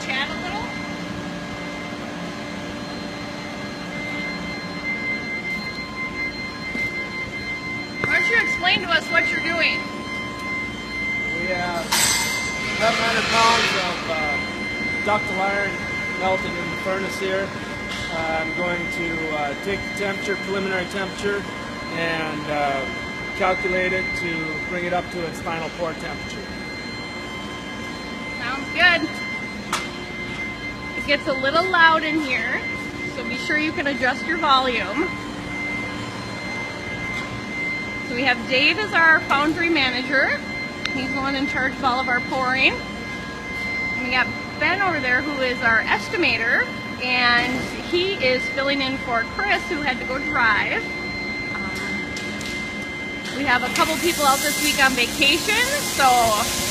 to chat a little? Why don't you explain to us what you're doing? We have 700 pounds of uh, ductile iron melted in the furnace here. Uh, I'm going to uh, take the temperature, preliminary temperature, and uh, calculate it to bring it up to its final pour temperature. Good. It gets a little loud in here, so be sure you can adjust your volume. So we have Dave as our foundry manager. He's the one in charge of all of our pouring. And we got Ben over there who is our estimator and he is filling in for Chris who had to go drive. We have a couple people out this week on vacation, so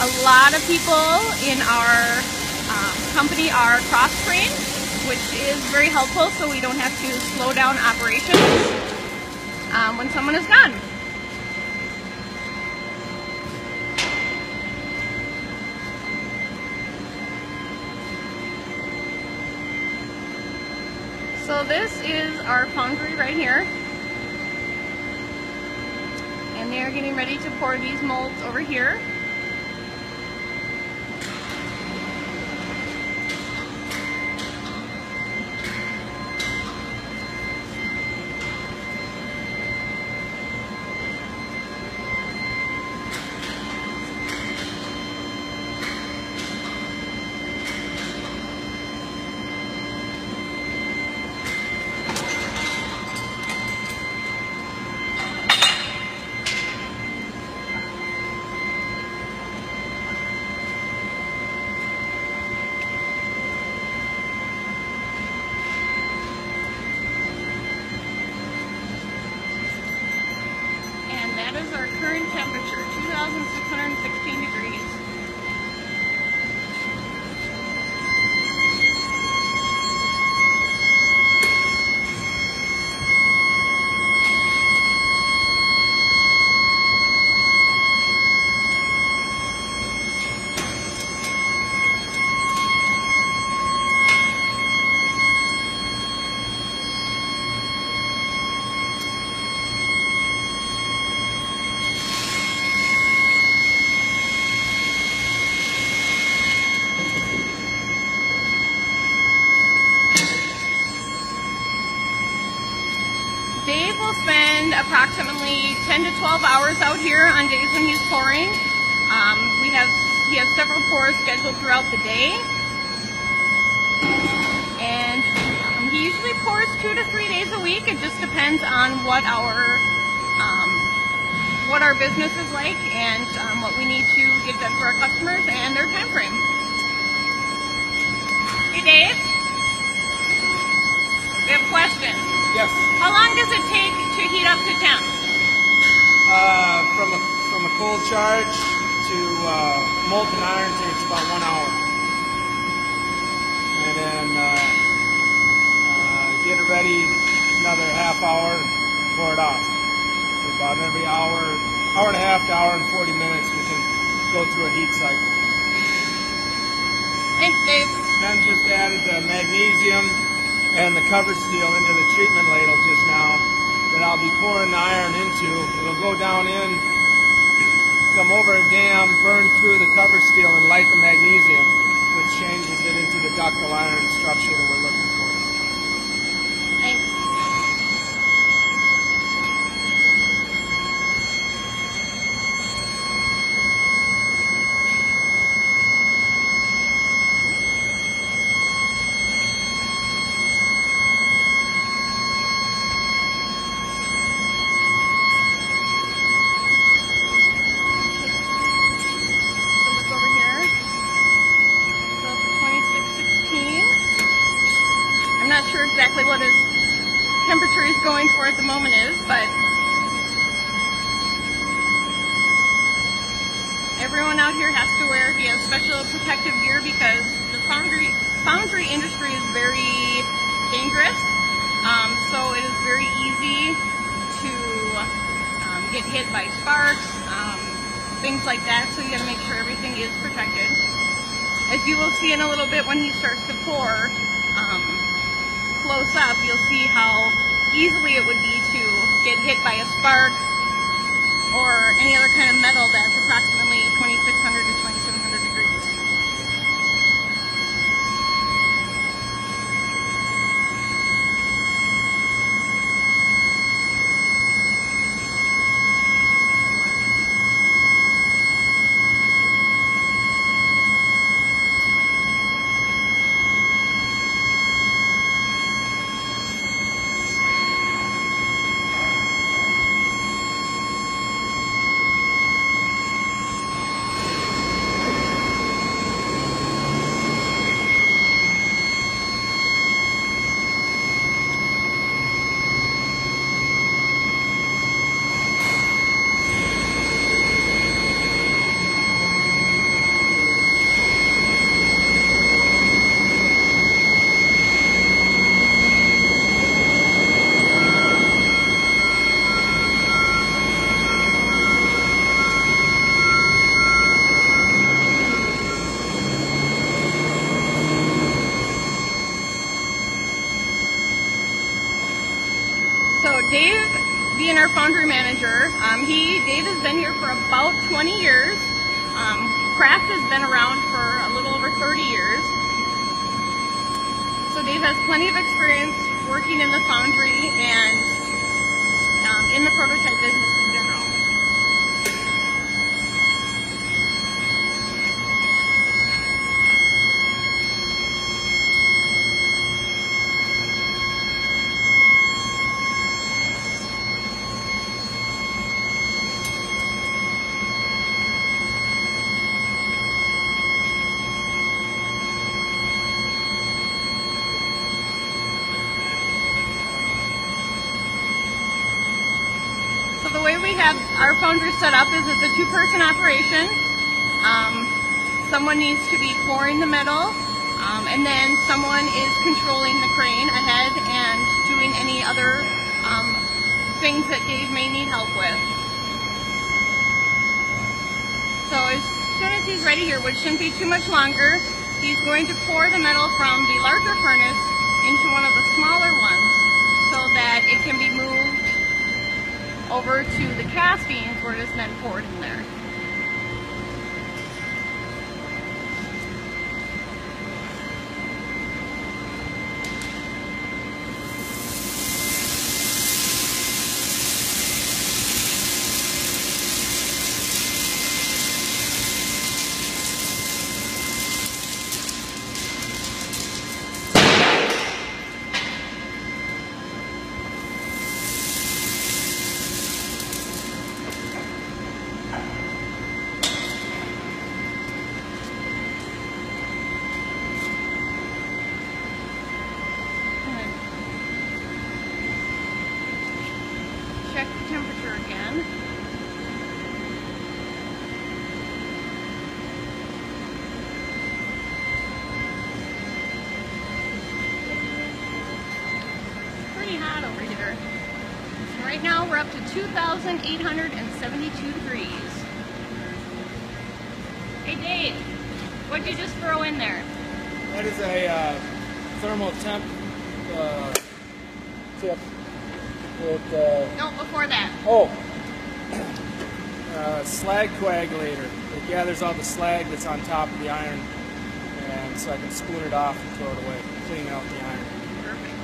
a lot of people in our um, company are cross-trained, which is very helpful so we don't have to slow down operations um, when someone is gone. So this is our foundry right here. And they're getting ready to pour these molds over here. And that is our current temperature, 2,616 degrees. Dave will spend approximately 10 to 12 hours out here on days when he's pouring. Um, we have he has several pours scheduled throughout the day, and um, he usually pours two to three days a week. It just depends on what our um, what our business is like and um, what we need to get done for our customers and their time frame. Hey, Dave. We have a question. Yes. How long does it take to heat up to temp? Uh, from a from a cold charge to uh, molten iron takes about one hour, and then uh, uh, get it ready another half hour, pour it off. So about every hour, hour and a half to hour and forty minutes, we can go through a heat cycle. Thanks, Dave. Ben just added the magnesium and the cover steel into the treatment ladle just that I'll be pouring the iron into. It'll go down in, come over a dam, burn through the cover steel and light the magnesium, which changes it into the ductile iron structure that we're looking for. Thanks. So look over here. So 2616. I'm not sure exactly what his temperature he's going for at the moment is, but everyone out here has to wear, he has special protective gear because the foundry, foundry industry is very dangerous. Um, so it is very easy to um, get hit by sparks, um, things like that. So you got to make sure everything is protected. as you will see in a little bit when he starts to pour, um, close up, you'll see how easily it would be to get hit by a spark or any other kind of metal that's approximately 2600 to 2700 degrees. So Dave, being our foundry manager, um, he Dave has been here for about 20 years. Um, craft has been around for a little over 30 years. So Dave has plenty of experience working in the foundry and um, in the prototype business in general. So the way we have our foundry set up it's a two-person operation. Um, someone needs to be pouring the metal, um, and then someone is controlling the crane ahead and doing any other um, things that Dave may need help with. So as soon as he's ready here, which shouldn't be too much longer, he's going to pour the metal from the larger furnace into one of the smaller ones so that it can be moved over to the castings it is then poured in there. Check the temperature again. Pretty hot over here. Right now we're up to 2,872 degrees. Hey Dave, what'd you just throw in there? That is a uh, thermal temp uh, tip. With, uh, No, before that. oh, uh, slag coagulator. It gathers all the slag that's on top of the iron, and so I can spoon it off and throw it away, clean out the iron. Perfect.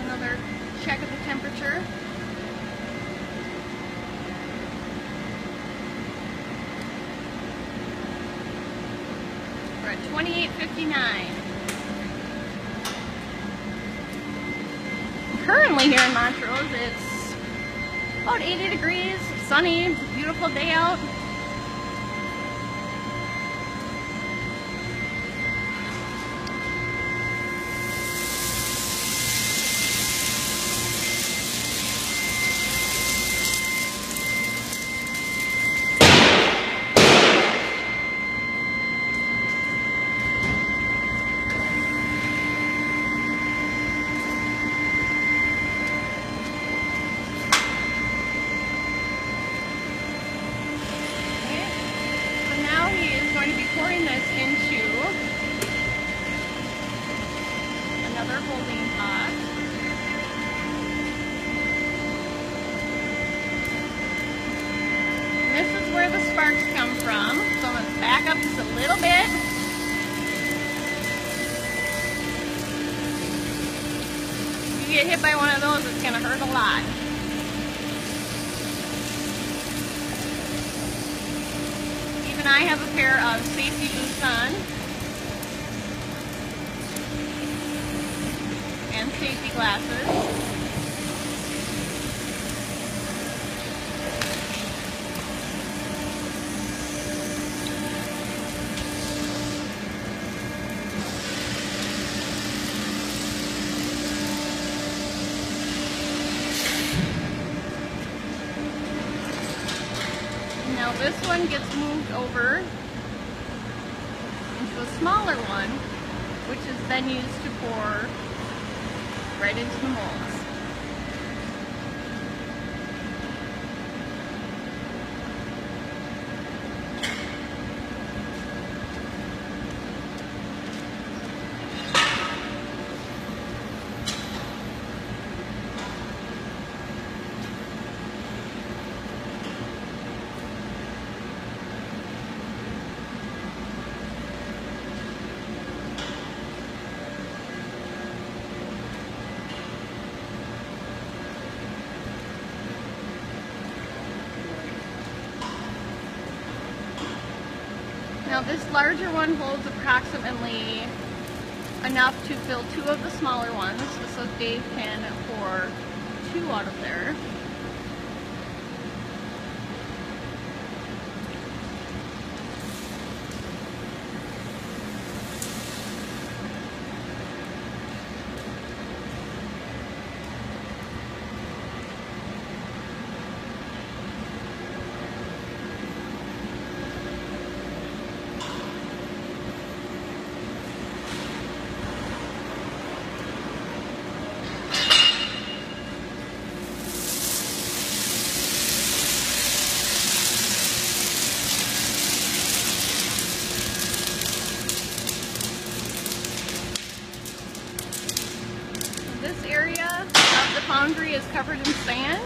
Another check of the temperature. We're at 2859. Currently here in Montrose, it's about 80 sunny, beautiful day out. Get hit by one of those, it's going to hurt a lot. Even I have a pair of safety boots on. And safety glasses. Now this one gets moved over into a smaller one, which is then used to pour right into the molds. Now this larger one holds approximately enough to fill two of the smaller ones, so Dave can pour two out of there. This area of the foundry is covered in sand,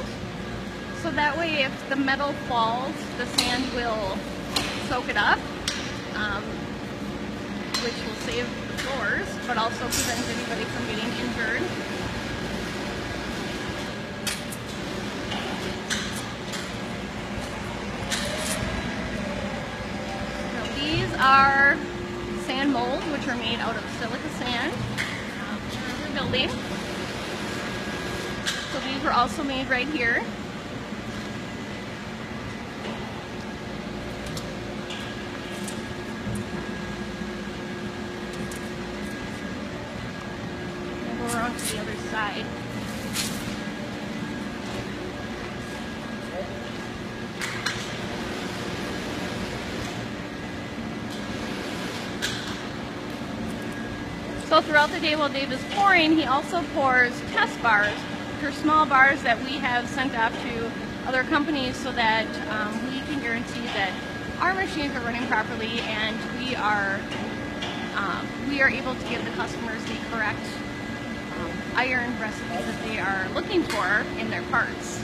so that way if the metal falls, the sand will soak it up, um, which will save the floors, but also prevent anybody from getting injured. Now these are sand molds, which are made out of silica sand um, building. So these were also made right here. The other side. So throughout the day while Dave is pouring, he also pours test bars, are small bars that we have sent off to other companies so that um, we can guarantee that our machines are running properly and we are um, we are able to give the customers the correct um, iron recipe that they are looking for in their parts.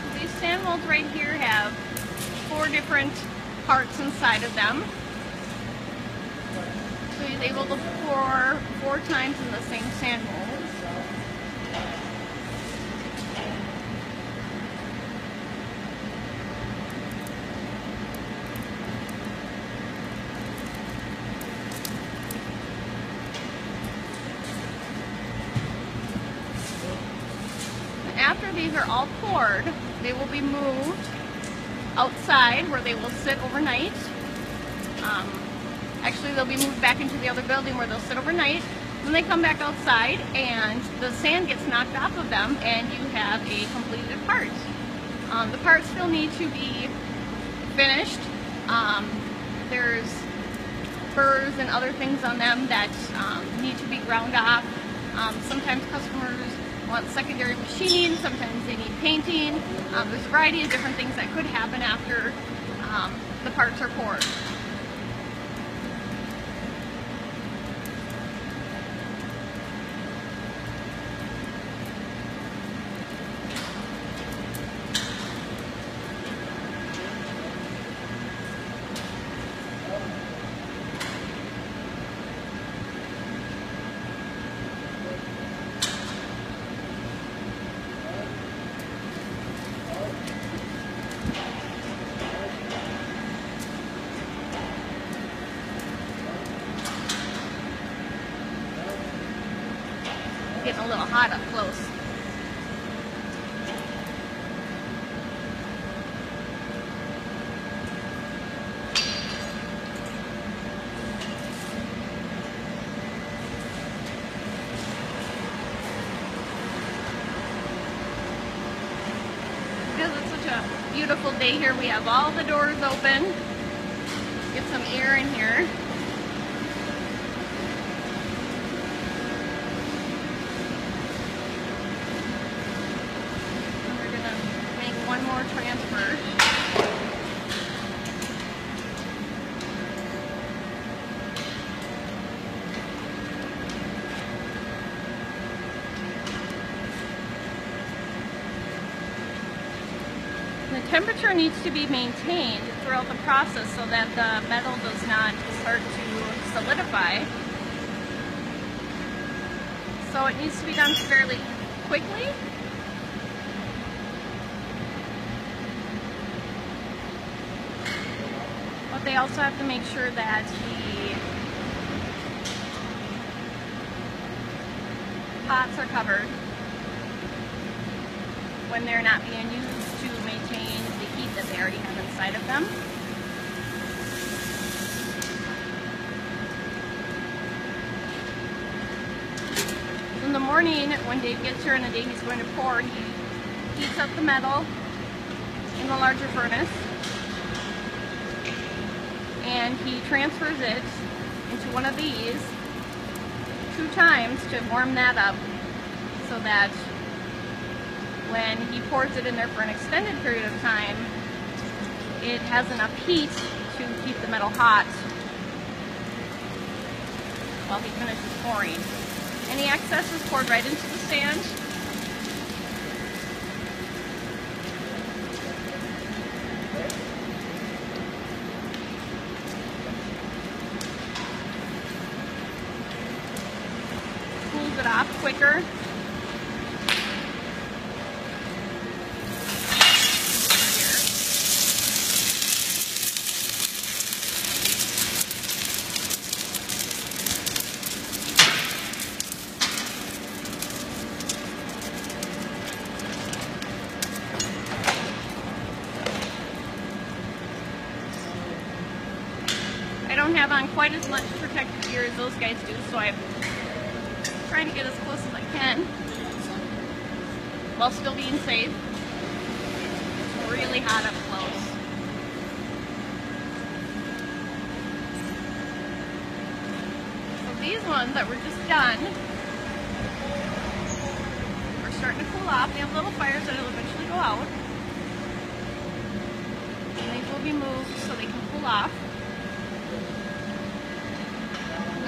So these sand molds right here have four different parts inside of them. So he's able to pour four times in the same sand mold. After these are all poured, they will be moved outside where they will sit overnight. Um, actually, they'll be moved back into the other building where they'll sit overnight. Then they come back outside and the sand gets knocked off of them and you have a completed part. Um, the parts still need to be finished. Um, there's burrs and other things on them that um, need to be ground off. Um, sometimes customers want secondary machining, sometimes they need painting. Um, there's a variety of different things that could happen after um, the parts are poured. getting a little hot up close. Because it's such a beautiful day here, we have all the doors open. Get some air in here. We're gonna make one more transfer. The temperature needs to be maintained throughout the process so that the metal does not start to solidify. So it needs to be done fairly quickly. But they also have to make sure that the pots are covered when they're not being used to maintain the heat that they already have inside of them. In the morning, when Dave gets here and the day he's going to pour, he heats up the metal in the larger furnace and he transfers it into one of these two times to warm that up so that when he pours it in there for an extended period of time, it has enough heat to keep the metal hot while he finishes pouring. Any excess is poured right into the sand. Cools it off quicker. I don't have on quite as much protective gear as those guys do, so I'm trying to get as close as I can while still being safe. It's really hot up close. So these ones that were just done are starting to cool off. They have little fires that will eventually go out. And these will be moved so they can cool off.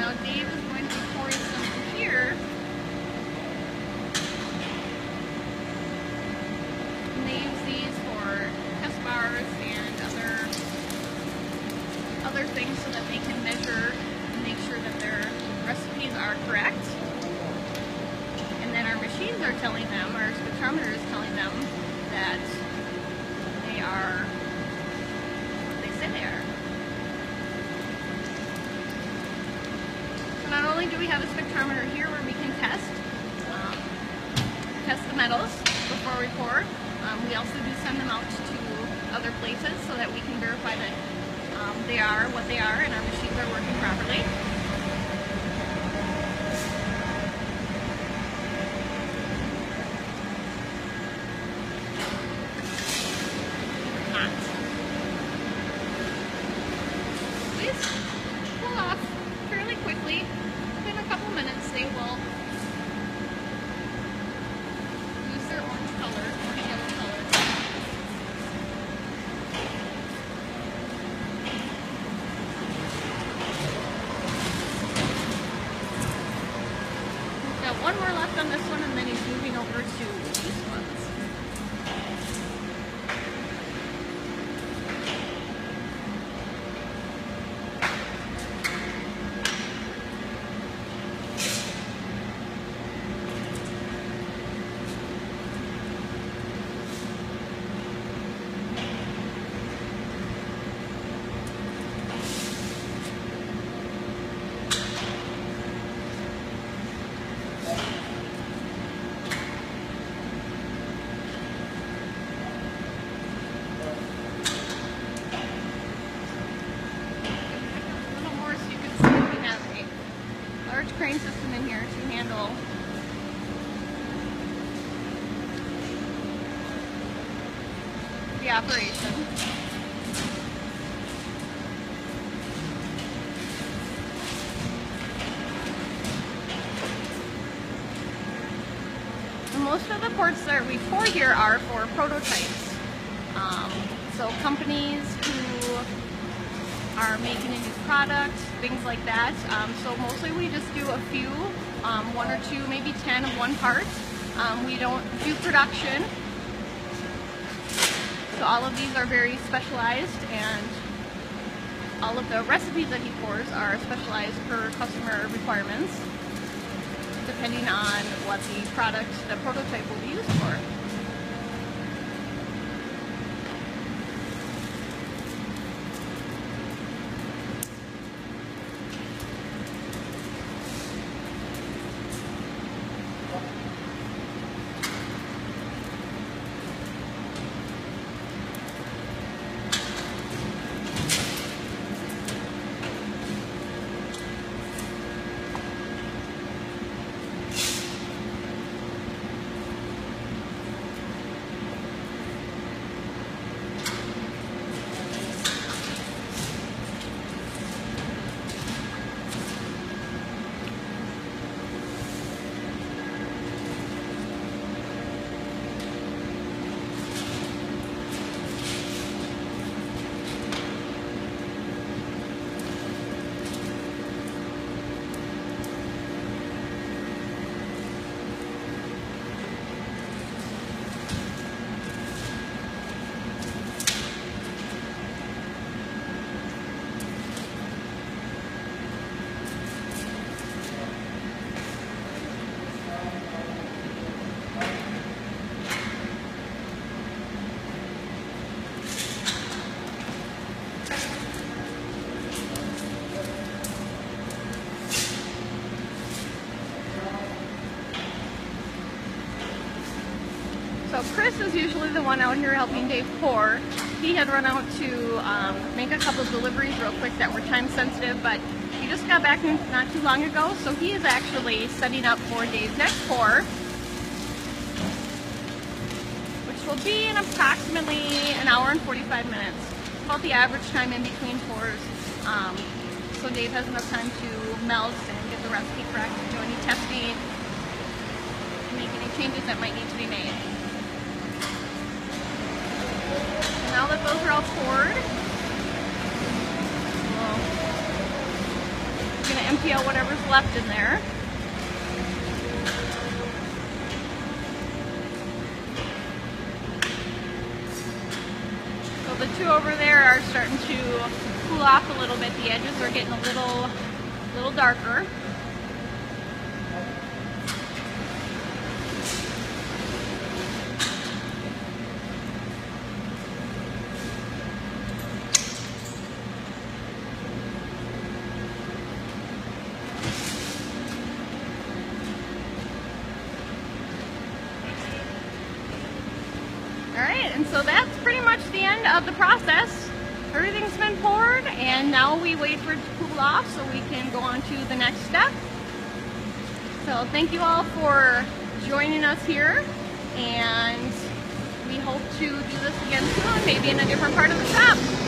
Now Dave is going to pouring some here. And they use these for test bars and other other things so that they can measure and make sure that their recipes are correct. And then our machines are telling them, operation. Most of the ports that we pour here are for prototypes. Um, so companies who are making a new product, things like that. Um, so mostly we just do a few, um, one or two, maybe 10 of one part. Um, we don't do production. So all of these are very specialized and all of the recipes that he pours are specialized per customer requirements depending on what the product, the prototype will be used for. Chris is usually the one out here helping Dave pour. He had run out to um, make a couple deliveries real quick that were time sensitive, but he just got back not too long ago, so he is actually setting up for Dave's next pour, which will be in approximately an hour and 45 minutes. About the average time in between pours. Um, so Dave has enough time to melt and get the recipe correct, do any testing, make any changes that might need to be made. Now that those are all poured, going to empty out whatever's left in there. So the two over there are starting to cool off a little bit. The edges are getting a little, little darker. Alright, and so that's pretty much the end of the process. Everything's been poured, and now we wait for it to cool off so we can go on to the next step. So thank you all for joining us here, and we hope to do this again soon, maybe in a different part of the shop.